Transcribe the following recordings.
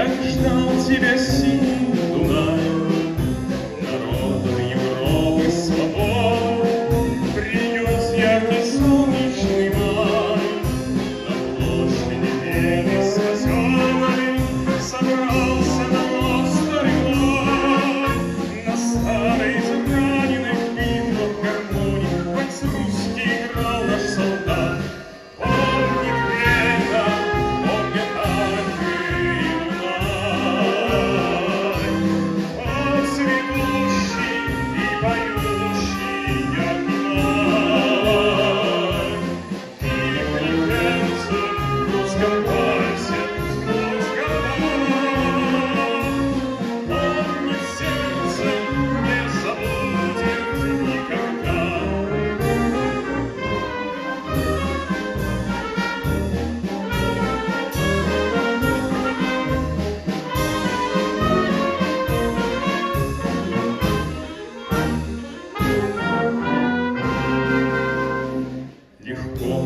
как ждал тебя синий you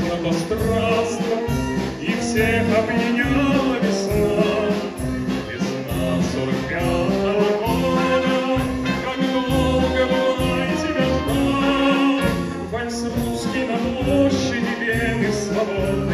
нужно страстно, и всех объединяла весна. Весна сорок пятого года, как долго была и тебя ждала. Вальс русский на площади Вены свободы.